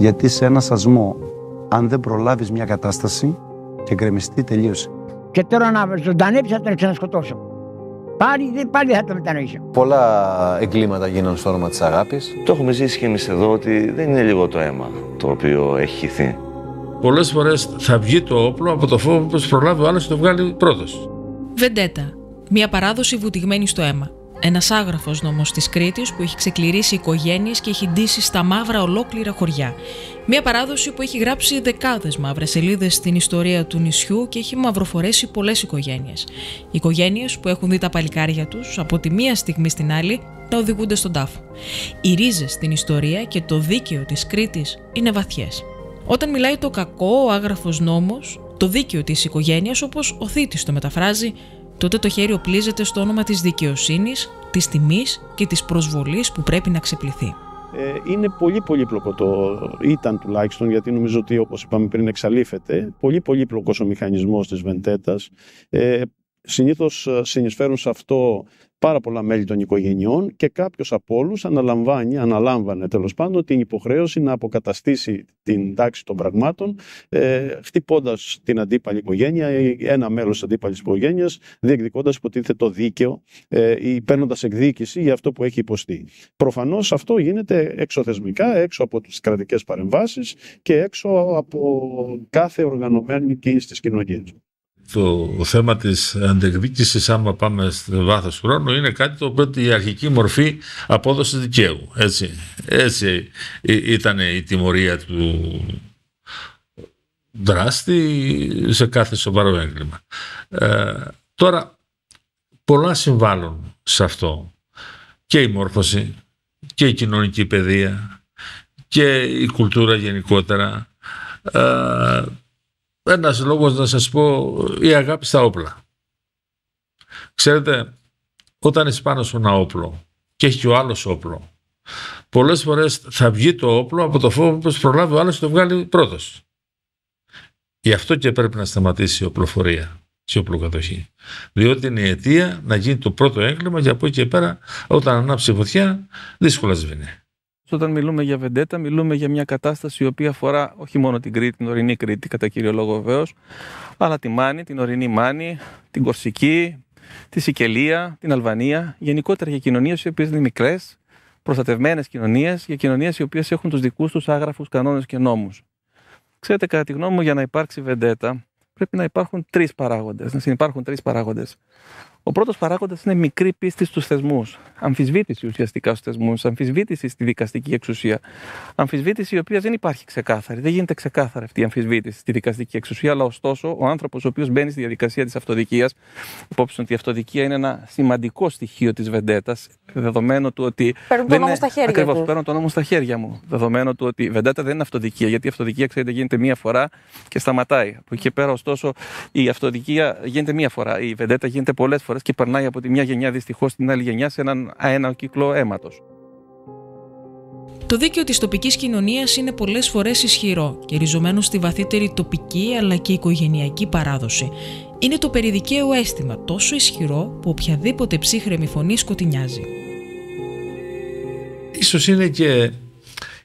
Γιατί σε ένα σασμό, αν δεν προλάβεις μια κατάσταση και γκρεμιστεί, τελείωσε. Και τώρα να ζωντανέψει θα τον ξανασκοτώσω. Πάλι, πάλι θα το μετανοήσω. Πολλά εγκλήματα γίνανε στο όνομα της αγάπης. Το έχουμε ζήσει και εμείς εδώ ότι δεν είναι λίγο το αίμα το οποίο έχει χυθεί. Πολλές φορές θα βγει το όπλο από το φόβο πως προλάβει ο άλλος και το βγάλει πρώτος. Βεντέτα. Μια παράδοση βουτυγμένη στο αίμα. Ένας άγραφος νόμος της Κρήτης που έχει ξεκληρίσει οικογένειες και έχει ντύσει στα μαύρα ολόκληρα χωριά. Μια παράδοση που έχει γράψει δεκάδες μαύρες σελίδες στην ιστορία του νησιού και έχει μαυροφορέσει πολλές οικογένειες. Οικογένειες που έχουν δει τα παλικάρια τους από τη μία στιγμή στην άλλη να οδηγούνται στον τάφο. Οι ρίζες στην ιστορία και το δίκαιο της Κρήτης είναι βαθιές. Όταν μιλάει το κακό ο άγραφος νόμος, το δίκαιο της οικογένειας, όπως ο Θήτης το μεταφράζει, τότε το χέρι οπλίζεται στο όνομα της δικαιοσύνης, της τιμής και της προσβολής που πρέπει να ξεπληθεί. Ε, είναι πολύ πολύπλοκο το ήταν τουλάχιστον γιατί νομίζω ότι όπως είπαμε πριν εξαλείφεται πολύ πολύπλοκος ο μηχανισμός της βεντέτας ε, συνήθως ε, συνεισφέρουν σε αυτό πάρα πολλά μέλη των οικογενειών και κάποιος από όλους αναλαμβάνει, αναλάμβανε τέλος πάντων την υποχρέωση να αποκαταστήσει την τάξη των πραγμάτων, ε, χτυπώντας την αντίπαλη οικογένεια ή ένα μέλος της αντίπαλης οικογένειας, διεκδικώντας υποτίθεται το δίκαιο ε, ή παίρνοντας εκδίκηση για αυτό που έχει υποστεί. Προφανώς αυτό γίνεται εξωθεσμικά, έξω από τις κρατικές παρεμβάσεις και έξω από κάθε οργανωμένη κίνηση της κοινωνίας το θέμα της αντεκδίκησης άμα πάμε στο βάθος χρόνου είναι κάτι το οποίο η αρχική μορφή απόδοσης δικαίου. Έτσι, έτσι ήταν η τιμωρία του δράστη σε κάθε σοβαρό έγκλημα. Ε, τώρα πολλά συμβάλλουν σε αυτό και η μόρφωση και η κοινωνική παιδεία και η κουλτούρα γενικότερα ε, ένας λόγος να σας πω η αγάπη στα όπλα. Ξέρετε, όταν είσαι πάνω σε ένα όπλο και έχει και ο άλλος όπλο, πολλές φορές θα βγει το όπλο από το φόβο πως προλάβει ο άλλος και το βγάλει πρώτος. Γι' αυτό και πρέπει να σταματήσει η οπλοφορία και η οπλοκατοχή. Διότι είναι η αιτία να γίνει το πρώτο έγκλημα και από εκεί και πέρα όταν ανάψει φωτιά δύσκολα σβήνει. Όταν μιλούμε για βεντέτα, μιλούμε για μια κατάσταση η οποία αφορά όχι μόνο την Κρήτη, την ορεινή Κρήτη, κατά κύριο λόγο βεβαίως, αλλά τη Μάνη, την ορεινή Μάνη, την Κορσική, τη Σικελία, την Αλβανία. Γενικότερα για κοινωνίες οι οποίες είναι μικρές, προστατευμένες κοινωνίες, για κοινωνίες οι οποίες έχουν τους δικούς τους άγραφους κανόνες και νόμους. Ξέρετε, κατά τη γνώμη μου, για να υπάρξει βεντέτα, πρέπει να υπάρχουν τρεις παράγοντες. Να συνεπάρχουν τρεις παράγοντες. Ο πρώτος παράγοντας είναι μικρή πίστη στους θεσμούς. Αμφισβήτηση ουσιαστικά στους θεσμούς, αμφισβήτηση στη δικαστική εξουσία. Αμφισβήτηση η οποία δεν υπάρχει ξεκάθαρη. Δεν γίνεται ξεκάθαρη αυτή η αμφισβήτηση στη δικαστική εξουσία, αλλά ωστόσο ο άνθρωπος ο οποίος μπαίνει στη διαδικασία της αυτοδικίας, υπόψη ότι η αυτοδικία είναι ένα σημαντικό στοιχείο της βεντέτας, δεδομένου του ότι. Παίρνουν τον νόμο στα χέρια Ακριβώς, παίρνουν τον νόμο στα χέρια μου. Δεδομένου του ότι η βεντέτα δεν είναι αυτοδικία, γιατί η αυτοδικία, ξέρετε, γίνεται μία φορά και σταματάει. Από εκεί και πέρα, ωστόσο, η αυτοδικία γίνεται μία φορά. Η βεντέτα γίνεται πολλές φορέ και περνάει από τη μια γενιά δυστυχώς στην άλλη γενιά σε έναν αέναο κύκλο αίματος. Το δίκαιο της τοπικής κοινωνίας είναι πολλές φορές ισχυρό και ριζωμένο στη βαθύτερη τοπική αλλά και οικογενειακή παράδοση. Είναι το περιδικαίου αίσθημα τόσο ισχυρό που οποιαδήποτε ψύχρεμη φωνή σκοτεινιάζει. Ίσως είναι και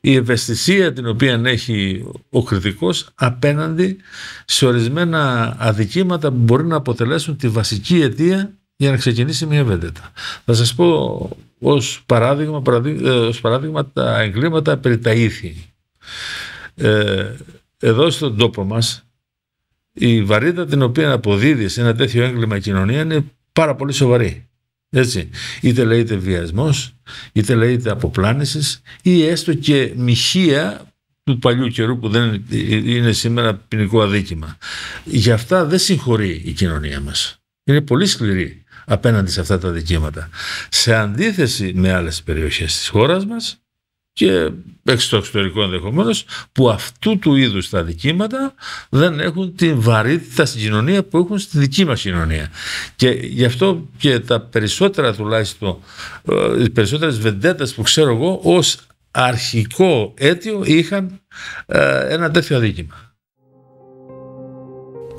η ευαισθησία την οποία έχει ο κριτικός απέναντι σε ορισμένα αδικήματα που μπορεί να αποτελέσουν τη βασική αιτία για να ξεκινήσει μια βεντέτα. Θα σας πω ως παράδειγμα, ε, ως παράδειγμα τα εγκλήματα περί τα ήθη. Ε, εδώ στον τόπο μας η βαρύτητα την οποία αποδίδει σε ένα τέτοιο έγκλημα κοινωνία είναι πάρα πολύ σοβαρή. Έτσι. Είτε λέγεται βιασμός, είτε λέγεται αποπλάνησης ή έστω και μοιχεία του παλιού καιρού που δεν είναι σήμερα ποινικό αδίκημα. Γι' αυτά δεν συγχωρεί η κοινωνία μας. Είναι πολύ σκληρή απέναντι σε αυτά τα δικήματα. Σε αντίθεση με άλλες περιοχές της χώρας μας και έξω στο εξωτερικό ενδεχομένως, που αυτού του είδους τα δικήματα δεν έχουν την βαρύτητα στην κοινωνία που έχουν στη δική μας κοινωνία. Και γι' αυτό και τα περισσότερα τουλάχιστον, ε, οι περισσότερες βεντέτες που ξέρω εγώ ως αρχικό αίτιο είχαν ε, ένα τέτοιο αδίκημα.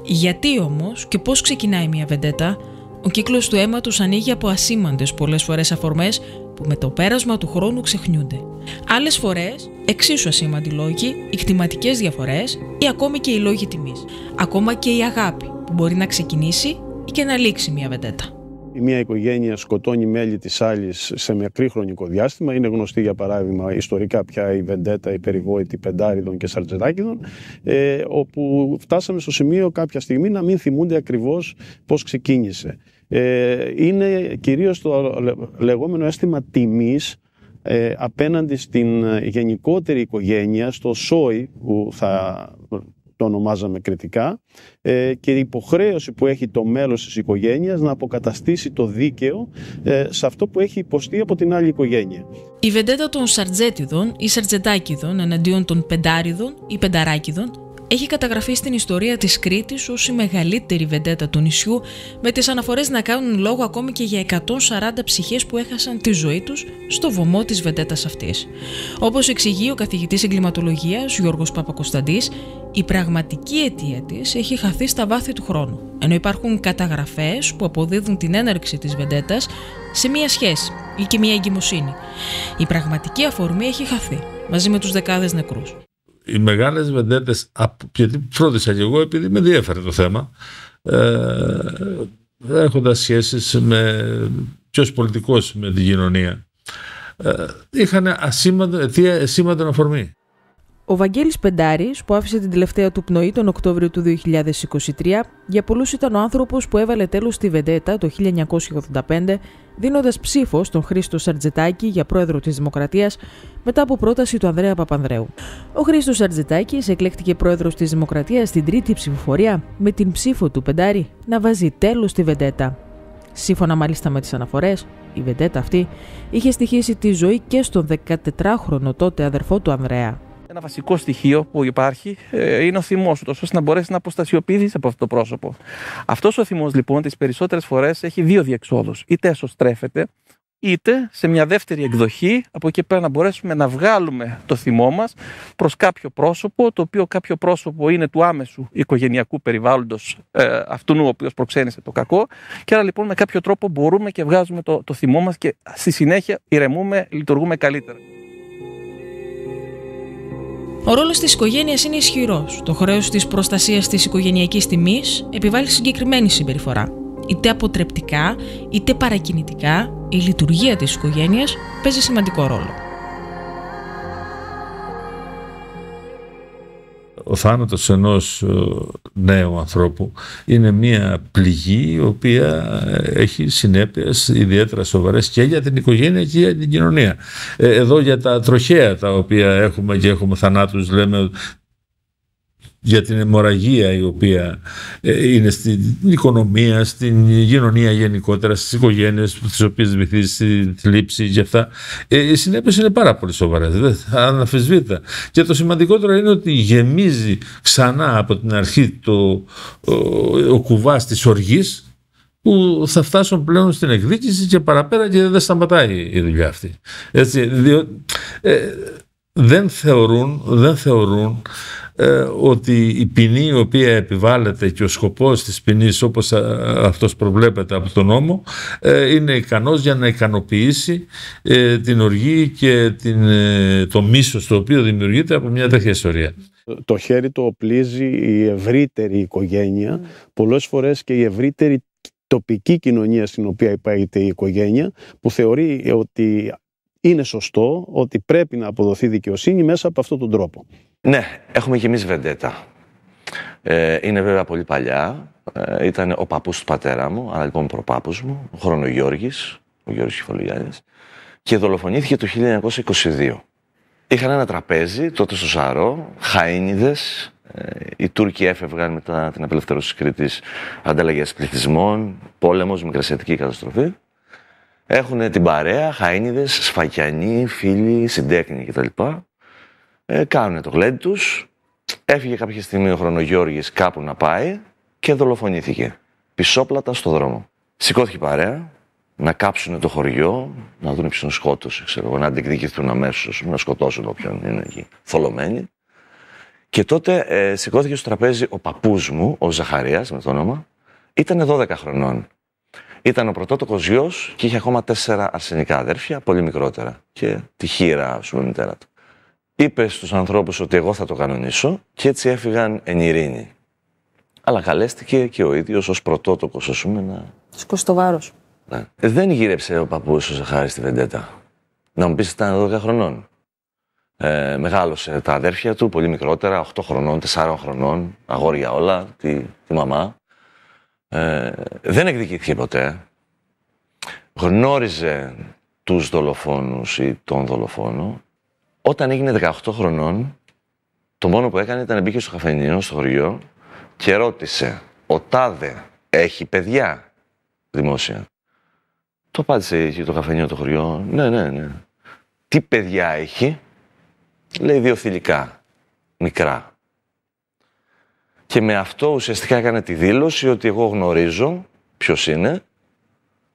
Γιατί όμως και πώς ξεκινάει μια βεντέτα; Ο κύκλος του αίματος ανοίγει από ασήμαντες πολλές φορές αφορμές που με το πέρασμα του χρόνου ξεχνιούνται. Άλλες φορές, εξίσου ασήμαντοι λόγοι, οι κτηματικές διαφορές ή ακόμη και οι λόγοι τιμής. Ακόμα και η αγάπη που μπορεί να ξεκινήσει ή και να λήξει μια βεντέτα. Η μία οικογένεια σκοτώνει μέλη της άλλης σε μικρή χρονικό διάστημα. Είναι γνωστή για παράδειγμα ιστορικά πια η βεντέτα, η περιβόητη πεντάριδων και σαρτζετάκιδων, ε, όπου φτάσαμε στο σημείο κάποια στιγμή να μην θυμούνται ακριβώς πώς ξεκίνησε. Ε, είναι κυρίως το λεγόμενο αίσθημα τιμής ε, απέναντι στην γενικότερη οικογένεια, στο σόι που θα το ονομάζαμε κριτικά ε, και η υποχρέωση που έχει το μέλος της οικογένειας να αποκαταστήσει το δίκαιο ε, σε αυτό που έχει υποστεί από την άλλη οικογένεια. Η βεντέτα των Σαρτζέτιδων ή Σαρτζετάκιδων εναντίον των Πεντάριδων ή Πενταράκιδων έχει καταγραφεί στην ιστορία της Κρήτης ως η μεγαλύτερη βεντέτα του νησιού με τις αναφορές να κάνουν λόγο ακόμη και για 140 ψυχές που έχασαν τη ζωή τους στο βωμό της βεντέτας αυτής. Όπως εξηγεί ο καθηγητής εγκληματολογίας Γιώργος Παπακοσταντής, η πραγματική αιτία της έχει χαθεί στα βάθη του χρόνου, ενώ υπάρχουν καταγραφές που αποδίδουν την έναρξη της βεντέτας σε μία σχέση ή και μία εγκυμοσύνη. Η πραγματική αφορμή έχει χαθεί, μαζί με τους δεκάδες νεκρούς οι μεγάλες βεντέτες, γιατί φρόντισα και εγώ επειδή με διέφερε το θέμα, ε, έχοντας σχέσεις με, ποιος πολιτικός με την κοινωνία, ε, είχαν ασήμαντο, αιτία ασήμαντον αφορμή. Ο Βαγγέλης Πεντάρης, που άφησε την τελευταία του πνοή τον Οκτώβριο του 2023, για πολλούς ήταν ο άνθρωπος που έβαλε τέλος στη Βεντέτα το 1985, δίνοντας ψήφο στον Χρήστο Σαρτζετάκη για πρόεδρο της Δημοκρατίας μετά από πρόταση του Ανδρέα Παπανδρέου. Ο Χρήστο Σαρτζετάκη εκλέχτηκε πρόεδρος της Δημοκρατίας στην τρίτη ψηφοφορία με την ψήφο του Πεντάρη να βάζει τέλος στη Βεντέτα. Σύμφωνα μάλιστα με τις αναφορές, η Βεντέτα αυτή είχε στοιχήσει τη ζωή και στον 14χρονο τότε αδερφό του Ανδρέα. Ένα βασικό στοιχείο που υπάρχει ε, είναι ο θυμός, ώστε να μπορέσεις να αποστασιοποιηθεί από αυτό το πρόσωπο. Αυτός ο θυμός λοιπόν τις περισσότερες φορές έχει δύο διεξόδους. Είτε εσωστρέφεται, είτε σε μια δεύτερη εκδοχή από εκεί πέρα να μπορέσουμε να βγάλουμε το θυμό μας προς κάποιο πρόσωπο το οποίο κάποιο πρόσωπο είναι του άμεσου οικογενειακού περιβάλλοντος ε, αυτού ο οποίος προξένησε το κακό και άρα λοιπόν με κάποιο τρόπο μπορούμε και βγάζουμε το, το θυμό μας και στη συνέχεια ηρεμούμε, λειτουργούμε καλύτερα. Ο ρόλος της οικογένειας είναι ισχυρός. Το χρέος της προστασίας της οικογενειακής τιμής επιβάλλει συγκεκριμένη συμπεριφορά. Είτε αποτρεπτικά, είτε παρακινητικά, η λειτουργία της οικογένειας παίζει σημαντικό ρόλο. Ο θάνατος ενός ε, νέου ανθρώπου είναι μια πληγή η οποία έχει συνέπειες ιδιαίτερα σοβαρές και για την οικογένεια και για την κοινωνία. Ε, εδώ για τα τροχαία τα οποία έχουμε και έχουμε θανάτους λέμε για την αιμορραγία η οποία ε, είναι στην οικονομία, στην κοινωνία γενικότερα, στις οικογένειες τις οποίες βυθίζεις τη θλίψη και αυτά. Ε, οι συνέπειες είναι πάρα πολύ σοβαρές, αναφεσβήτα. Και το σημαντικότερο είναι ότι γεμίζει ξανά από την αρχή το, ο, ο κουβάς της οργής που θα φτάσουν πλέον στην εκδίκηση και παραπέρα και δεν σταματάει η δουλειά αυτή. Έτσι, ε, δεν θεωρούν, δεν θεωρούν ε, ότι η ποινή η οποία επιβάλλεται και ο σκοπός της ποινής όπως αυτός προβλέπεται από τον νόμο ε, είναι ικανός για να ικανοποιήσει ε, την οργή και την, το μίσος το οποίο δημιουργείται από μια τέτοια ιστορία. Το χέρι το οπλίζει η ευρύτερη οικογένεια, πολλές φορές και η ευρύτερη τοπική κοινωνία στην οποία υπάρχει η οικογένεια που θεωρεί ότι είναι σωστό ότι πρέπει να αποδοθεί δικαιοσύνη μέσα από αυτόν τον τρόπο. Ναι, έχουμε και εμεί βεντέτα. Ε, είναι βέβαια πολύ παλιά. Ε, ήταν ο παππούς του πατέρα μου, αλλά λοιπόν προπάπου μου, ο Χρονογιώργης, ο Γιώργο Κιφολογιάννη, και δολοφονήθηκε το 1922. Είχαν ένα τραπέζι τότε στο Σαρό, χαΐνιδες. Ε, οι Τούρκοι έφευγαν μετά την απελευθέρωση της Κρήτης ανταλλαγές πληθυσμών, πόλεμος, μικρασιατική καταστροφή. Έχουν την παρέα, χαΐνιδες, σφακιανοί, φίλοι, συντέκνοι κτλ. Ε, κάνουν το γλέντι τους. Έφυγε κάποια στιγμή ο Χρονογιώργης κάπου να πάει και δολοφονήθηκε. Πισόπλατα στο δρόμο. Σηκώθηκε παρέα, να κάψουν το χωριό, να δουν ποιον σκότωσε, ξέρω να αντικδικηθούν αμέσως, να σκοτώσουν όποιον είναι εκεί θολωμένοι. Και τότε ε, σηκώθηκε στο τραπέζι ο παππούς μου, ο Ζαχαρίας με το όνομα, ήταν 12 χρονών. Ήταν ο πρωτότοκος γιος και είχε ακόμα τέσσερα αρσενικά αδέρφια, πολύ μικρότερα. Και τη χείρα, ας πούμε, μητέρα του. Είπε στους ανθρώπους ότι εγώ θα το κανονίσω και έτσι έφυγαν εν ειρήνη. Αλλά καλέστηκε και ο ίδιος ως πρωτότοκος, ας πούμε, να. Σηκώσει το βάρο. Ναι. Δεν γύρεψε ο παππούς ο Ζαχάρης στη Βεντέτα. Να μου πεις ήταν 12 χρονών. Ε, μεγάλωσε τα αδέρφια του, πολύ μικρότερα, 8 χρονών, 4 χρονών, αγόρια όλα, τη, τη μαμά. Ε, δεν εκδικήθηκε ποτέ. Γνώριζε τους δολοφόνους ή τον δολοφόνο. Όταν έγινε 18 χρονών, το μόνο που έκανε ήταν να μπήκε στο καφενείο, στο χωριό και ρώτησε «Ο Τάδε έχει παιδιά» δημόσια; Το απάντησε εκεί το καφενείο, το χωριό. Ναι, ναι, ναι. Τι παιδιά έχει; Λέει δύο θηλυκά. Μικρά. Και με αυτό ουσιαστικά έκανε τη δήλωση ότι εγώ γνωρίζω ποιος είναι.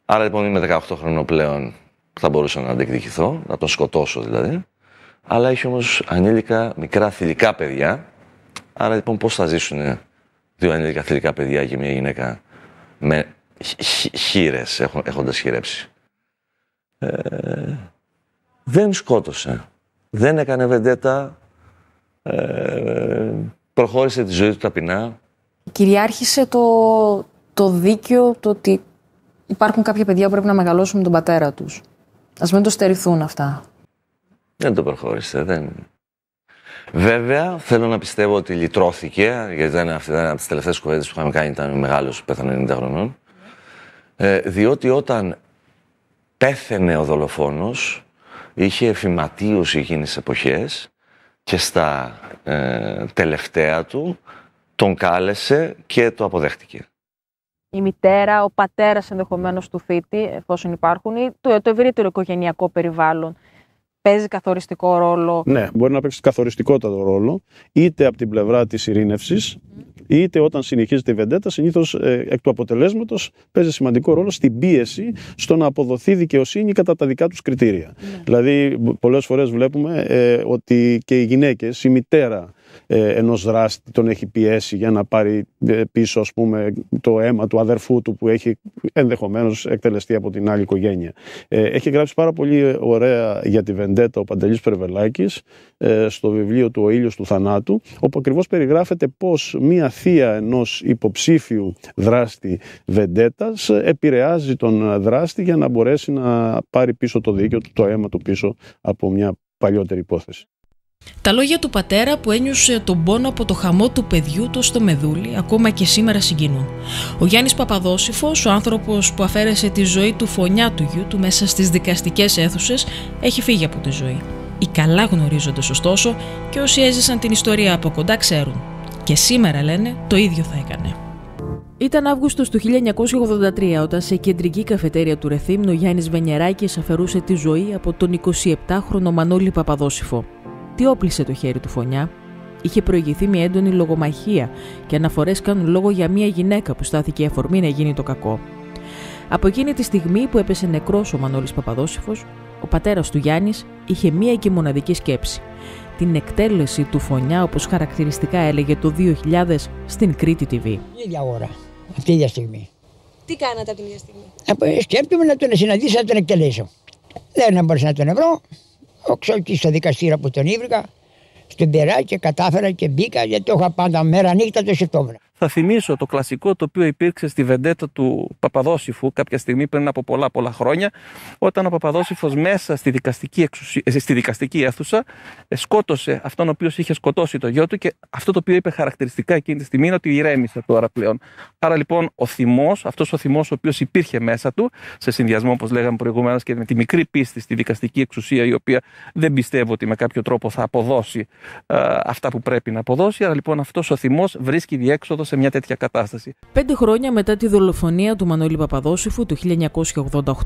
Άρα λοιπόν είμαι 18 χρονών πλέον θα μπορούσα να αντεκδικηθώ, να τον σκοτώσω δηλαδή. Αλλά έχει όμως ανήλικα μικρά θηλυκά παιδιά. Άρα λοιπόν πώς θα ζήσουν δύο ανήλικα θηλυκά παιδιά και μια γυναίκα με χείρες έχοντας χειρέψει; Ε, δεν σκότωσε. Δεν έκανε βεντέτα. Ε, προχώρησε τη ζωή του ταπεινά. Κυριάρχησε το, το δίκαιο το ότι υπάρχουν κάποια παιδιά που πρέπει να μεγαλώσουν με τον πατέρα τους. Ας μην το στερηθούν αυτά. Δεν το προχώρησε. Δεν... Βέβαια, θέλω να πιστεύω ότι λυτρώθηκε, γιατί ήταν αυτή ήταν από τις τελευταίες κουβέντες που είχαμε κάνει, ήταν μεγάλος, πέθανε 90 χρονών. Ε, διότι όταν πέθαινε ο δολοφόνος, είχε εφηματίωση εκείνες τις εποχές και στα ε, τελευταία του τον κάλεσε και το αποδέχτηκε. Η μητέρα, ο πατέρας ενδεχομένως του θήτη, εφόσον υπάρχουν, ή το, το ευρύτερο οικογενειακό περιβάλλον παίζει καθοριστικό ρόλο; Ναι, μπορεί να παίξει καθοριστικότατο ρόλο, είτε από την πλευρά της ειρήνευσης, είτε όταν συνεχίζεται η βεντέτα, συνήθως ε, εκ του αποτελέσματος παίζει σημαντικό ρόλο στην πίεση στο να αποδοθεί δικαιοσύνη κατά τα δικά τους κριτήρια. Ναι. Δηλαδή, πολλές φορές βλέπουμε ε, ότι και οι γυναίκες, η μητέρα ε, ενός δράστη τον έχει πιέσει για να πάρει ε, πίσω ας πούμε, το αίμα του αδερφού του που έχει ενδεχομένως εκτελεστεί από την άλλη οικογένεια. Ε, έχει γράψει πάρα πολύ ωραία για τη Βεντέτα ο Παντελής Περβελάκης στο βιβλίο του «Ο ήλιος του θανάτου» όπου ακριβώς περιγράφεται πως μία θεία ενός υποψήφιου δράστη Βεντέτας επηρεάζει τον δράστη για να μπορέσει να πάρει πίσω το δίκαιο του, το αίμα του πίσω από μια παλιότερη υπόθεση. Τα λόγια του πατέρα που ένιωσε τον πόνο από το χαμό του παιδιού του στο Μεδούλη ακόμα και σήμερα συγκινούν. Ο Γιάννης Παπαδόσυφος, ο άνθρωπος που αφαίρεσε τη ζωή του φωνιά του γιου του μέσα στις δικαστικές αίθουσες, έχει φύγει από τη ζωή. Οι καλά γνωρίζονται ωστόσο και όσοι έζησαν την ιστορία από κοντά ξέρουν. Και σήμερα λένε το ίδιο θα έκανε. Ήταν Αύγουστος του 1983 όταν σε κεντρική καφετέρια του Ρεθύμνου ο Γιάννης Βενιεράκης αφαιρούσε τη ζωή από τον 27χρονο Μανώλη Παπαδόσυφο τι όπλησε το χέρι του φωνιά; Είχε προηγηθεί μια έντονη λογομαχία και αναφορές κάνουν λόγο για μια γυναίκα που στάθηκε αφορμή να γίνει το κακό. Από εκείνη τη στιγμή που έπεσε νεκρός ο Μανώλης Παπαδόσυφο, ο πατέρας του Γιάννης είχε μία και μοναδική σκέψη. Την εκτέλεση του φωνιά, όπως χαρακτηριστικά έλεγε το 2000 στην Κρήτη TV. ίδια ώρα, αυτή τη ίδια στιγμή. Τι κάνατε από την ίδια στιγμή; Ε, σκέφτομαι να τον συναντήσω να τον εκτελέσω. Δεν μπορούσα να τον βρω. Όξω εκεί στο δικαστήριο που τον ήβρικα, στην Περά και κατάφερα και μπήκα γιατί το είχα πάντα μέρα νύχτα το σκεφτόμουν. Θα θυμίσω το κλασικό το οποίο υπήρξε στη βεντέτα του Παπαδόσυφου κάποια στιγμή πριν από πολλά πολλά χρόνια, όταν ο Παπαδόσυφος μέσα στη δικαστική, εξουσία, ε, στη δικαστική αίθουσα ε, σκότωσε αυτόν ο οποίος είχε σκοτώσει το γιο του και αυτό το οποίο είπε χαρακτηριστικά εκείνη τη στιγμή είναι ότι ηρέμησε τώρα πλέον. Άρα λοιπόν ο θυμός, αυτός ο θυμός ο οποίος υπήρχε μέσα του, σε συνδυασμό όπως λέγαμε προηγουμένως και με τη μικρή πίστη στη δικαστική εξουσία, η οποία δεν πιστεύω ότι με κάποιο τρόπο θα αποδώσει ε, αυτά που πρέπει να αποδώσει. Άρα λοιπόν αυτός ο θυμός βρίσκει διέξοδο σε μια τέτοια κατάσταση. Πέντε χρόνια μετά τη δολοφονία του Μανώλη Παπαδόσυφου του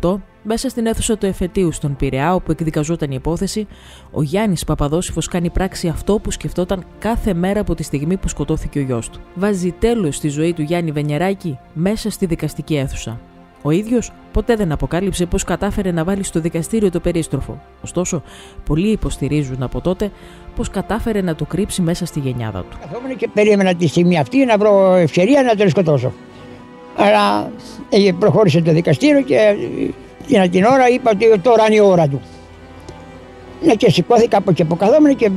1988, μέσα στην αίθουσα του εφετείου στον Πειραιά, όπου εκδικαζόταν η υπόθεση, ο Γιάννης Παπαδόσυφο κάνει πράξη αυτό που σκεφτόταν κάθε μέρα από τη στιγμή που σκοτώθηκε ο γιος του. Βάζει τέλος στη ζωή του Γιάννη Βενιεράκη μέσα στη δικαστική αίθουσα. Ο ίδιος ποτέ δεν αποκάλυψε πώς κατάφερε να βάλει στο δικαστήριο το περίστροφο. Ωστόσο, πολλοί υποστηρίζουν από τότε πώς κατάφερε να το κρύψει μέσα στη γενιάδα του. Καθόμουν και περίμενα τη στιγμή αυτή να βρω ευκαιρία να τον σκοτώσω. Αλλά ε, προχώρησε το δικαστήριο και την, την ώρα είπα ότι τώρα είναι η ώρα του. Ναι, και σηκώθηκα από εκεί που καθόμουν και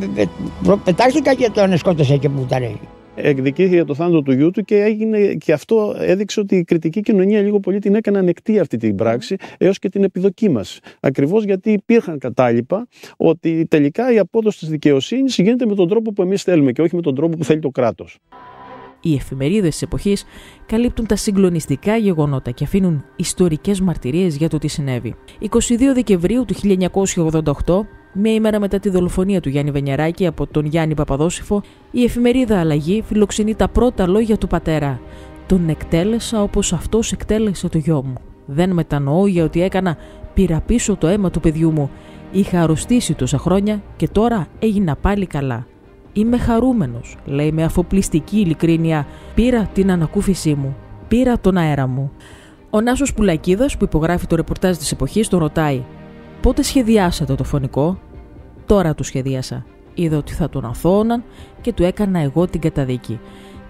πετάχτηκα και τον σκότωσα εκεί που ήταν. Εκδικήθηκε για το θάνατο του γιού του και, έγινε, και αυτό έδειξε ότι η κριτική κοινωνία λίγο πολύ την έκανε ανεκτή αυτή την πράξη έως και την επιδοκίμαση. Ακριβώς γιατί υπήρχαν κατάλοιπα ότι τελικά η απόδοση της δικαιοσύνης γίνεται με τον τρόπο που εμείς θέλουμε και όχι με τον τρόπο που θέλει το κράτος. Οι εφημερίδες της εποχής καλύπτουν τα συγκλονιστικά γεγονότα και αφήνουν ιστορικές μαρτυρίες για το τι συνέβη. 22 Δεκεμβρίου του 1988, μία ημέρα μετά τη δολοφονία του Γιάννη Βενιαράκη από τον Γιάννη Παπαδόσυφο, η εφημερίδα Αλλαγή φιλοξενεί τα πρώτα λόγια του πατέρα. Τον εκτέλεσα όπως αυτός εκτέλεσε το γιο μου. Δεν μετανοώ για ότι έκανα, πήρα πίσω το αίμα του παιδιού μου. Είχα αρρωστήσει τόσα χρόνια και τώρα έγινα πάλι καλά. Είμαι χαρούμενος, λέει με αφοπλιστική ειλικρίνεια. Πήρα την ανακούφισή μου. Πήρα τον αέρα μου. Ο Νάσος Πουλακίδας, που υπογράφει το ρεπορτάζ της εποχής, τον ρωτάει: Πότε σχεδιάσατε το φωνικό, Τώρα το σχεδίασα. Είδα ότι θα τον αθώωναν και του έκανα εγώ την καταδίκη.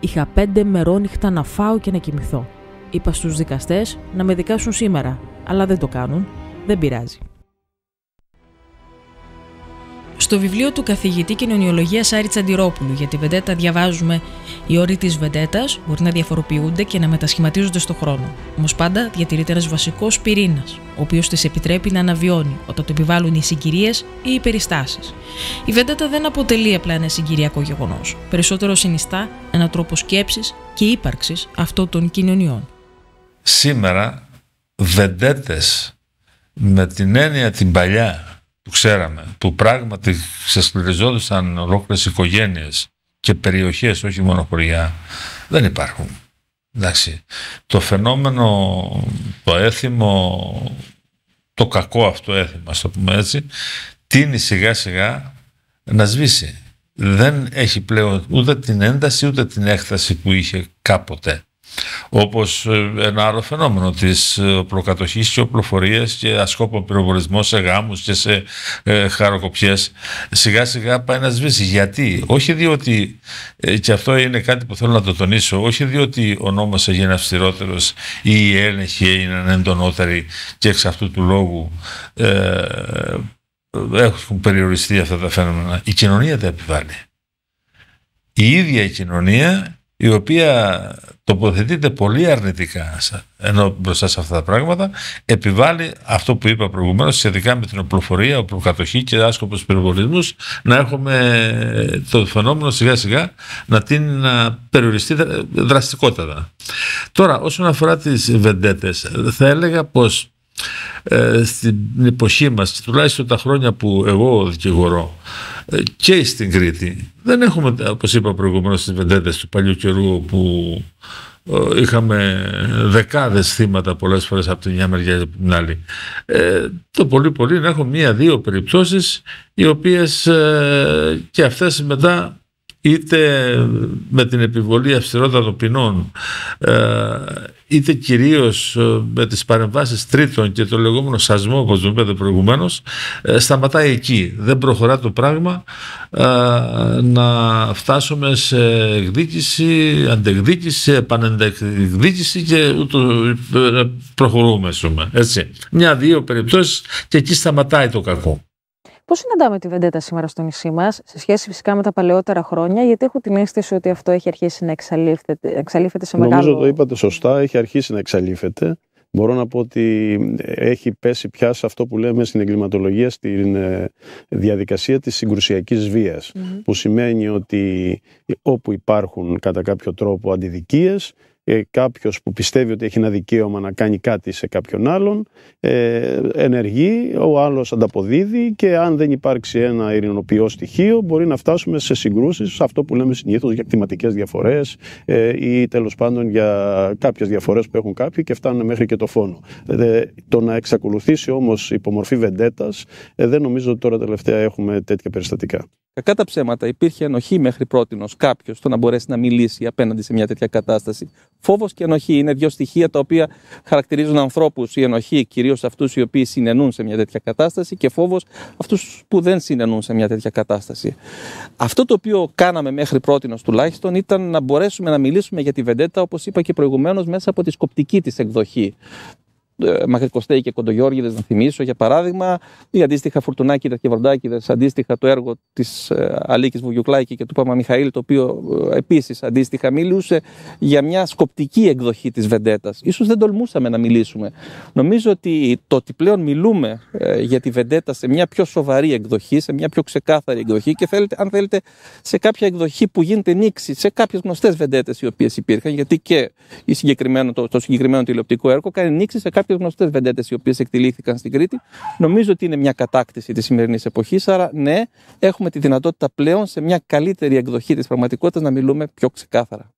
Είχα πέντε μερόνυχτα να φάω και να κοιμηθώ. Είπα στους δικαστές να με δικάσουν σήμερα, αλλά δεν το κάνουν. Δεν πειράζει. Στο βιβλίο του καθηγητή κοινωνιολογίας Άρη Τσαντιρόπουλου για τη Βεντέτα διαβάζουμε: Οι όροι της Βεντέτας μπορεί να διαφοροποιούνται και να μετασχηματίζονται στον χρόνο. Όμως πάντα διατηρείται ένας βασικός πυρήνας, ο οποίος τη επιτρέπει να αναβιώνει όταν το επιβάλλουν οι συγκυρίες ή οι περιστάσεις. Η Βεντέτα δεν αποτελεί απλά ένα συγκυριακό γεγονός. Περισσότερο συνιστά ένα τρόπο σκέψης και ύπαρξης αυτών των κοινωνιών. Σήμερα, βεντέτες με την έννοια την παλιά που ξέραμε, που πράγματι ξεσπληριζόντουσαν ολόκληρες οικογένειες και περιοχές, όχι μόνο χωριά, δεν υπάρχουν. Εντάξει. Το φαινόμενο, το έθιμο, το κακό αυτό έθιμο, ας το πούμε έτσι, τίνει σιγά σιγά να σβήσει. Δεν έχει πλέον ούτε την ένταση ούτε την έκταση που είχε κάποτε όπως ε, ένα άλλο φαινόμενο της ε, προκατοχής και οπλοφορίας και ασκόπων πυροβολισμό σε γάμους και σε ε, χαροκοπιές σιγά σιγά πάει να σβήσει. Γιατί, όχι διότι, ε, και αυτό είναι κάτι που θέλω να το τονίσω, όχι διότι ο νόμος έγινε αυστηρότερος ή η έλεγχη έγινε εντονότερη και εξ αυτού του λόγου ε, έχουν περιοριστεί αυτά τα φαινόμενα. Η κοινωνία δεν επιβάλλει. Η ίδια η κοινωνία η οποία τοποθετείται πολύ αρνητικά ενώ μπροστά σε αυτά τα πράγματα, επιβάλλει αυτό που είπα προηγουμένως σχετικά με την οπλοφορία, οπλοκατοχή και άσκοπους πυροβολισμούς να έχουμε το φαινόμενο σιγά σιγά να την να περιοριστεί δραστικότατα. Τώρα όσον αφορά τις βεντέτες θα έλεγα πως ε, στην εποχή μας τουλάχιστον τα χρόνια που εγώ δικηγορώ ε, και στην Κρήτη δεν έχουμε όπως είπα προηγουμένως τις βεντέτες του παλιού καιρού που ε, είχαμε δεκάδες θύματα πολλές φορές από την μια μεριά και από την άλλη. Ε, το πολύ πολύ να έχω μία-δύο περιπτώσεις οι οποίες ε, και αυτές μετά είτε με την επιβολή αυστηρότατων ποινών είτε κυρίως ε, με τις παρεμβάσεις τρίτων και το λεγόμενο σασμό όπως το είπατε προηγουμένως ε, σταματάει εκεί. Δεν προχωρά το πράγμα ε, να φτάσουμε σε εκδίκηση, αντεκδίκηση, επανεντεκδίκηση και ούτω προχωρούμε. Έτσι. Μια-δύο περιπτώσεις και εκεί σταματάει το κακό. Πώς συναντάμε τη βεντέτα σήμερα στο νησί μας, σε σχέση φυσικά με τα παλαιότερα χρόνια, γιατί έχω την αίσθηση ότι αυτό έχει αρχίσει να εξαλείφεται, εξαλείφεται σε μεγάλο. Νομίζω το είπατε σωστά, έχει αρχίσει να εξαλείφεται. Μπορώ να πω ότι έχει πέσει πια σε αυτό που λέμε στην εγκληματολογία, στην ε, διαδικασία της συγκρουσιακής που σημαίνει ότι όπου υπάρχουν κατά κάποιο τρόπο αντιδικίες, ε, κάποιος που πιστεύει ότι έχει ένα δικαίωμα να κάνει κάτι σε κάποιον άλλον ε, ενεργεί, ο άλλος ανταποδίδει και αν δεν υπάρξει ένα ειρηνοποιό στοιχείο μπορεί να φτάσουμε σε συγκρούσεις, αυτό που λέμε συνήθως για κτηματικές διαφορές ε, ή τέλος πάντων για κάποιες διαφορές που έχουν κάποιοι και φτάνουν μέχρι και το φόνο. Ε, το να εξακολουθήσει όμως υπομορφή βεντέτας ε, δεν νομίζω ότι τώρα τελευταία έχουμε τέτοια περιστατικά. Κακά τα ψέματα, υπήρχε ενοχή μέχρι πρώτη κάποιος το να μπορέσει να μιλήσει απέναντι σε μια τέτοια κατάσταση Φόβος και ενοχή είναι δύο στοιχεία τα οποία χαρακτηρίζουν ανθρώπους. Η ενοχή κυρίως αυτούς οι οποίοι συνενούν σε μια τέτοια κατάσταση και φόβος αυτούς που δεν συνενούν σε μια τέτοια κατάσταση. Αυτό το οποίο κάναμε μέχρι πρώτη τουλάχιστον ήταν να μπορέσουμε να μιλήσουμε για τη Βεντέτα, όπως είπα και προηγουμένως, μέσα από τη σκοπτική της εκδοχή. Ε, Μακρικοστέη και Κοντογιώργιδες να θυμίσω για παράδειγμα ή αντίστοιχα Φουρτουνάκηδες και Βροντάκηδες αντίστοιχα το έργο της ε, Αλίκης Βουγιουκλάκη και του Παμα Μιχαήλ το οποίο ε, επίσης αντίστοιχα μιλούσε για μια σκοπτική εκδοχή της Βεντέτας. Ίσως δεν τολμούσαμε να μιλήσουμε. Νομίζω ότι το ότι πλέον μιλούμε για τη Βεντέτα σε μια πιο σοβαρή εκδοχή σε μια πιο ξεκάθαρη εκδοχή και θέλετε, αν θέλετε σε κάποια εκδοχή που γίνεται νήξη σε κάποιες γνωστές Βεντέτες οι οποίες υπήρχαν γιατί και η συγκεκριμένο, το, το συγκεκριμένο τηλεοπτικό έργο κάνει νήξη σε κάποιε γνωστές βεντέτες οι οποίες εκτελήθηκαν στην Κρήτη. Νομίζω ότι είναι μια κατάκτηση της σημερινής εποχής. Άρα, ναι, έχουμε τη δυνατότητα πλέον σε μια καλύτερη εκδοχή της πραγματικότητας να μιλούμε πιο ξεκάθαρα.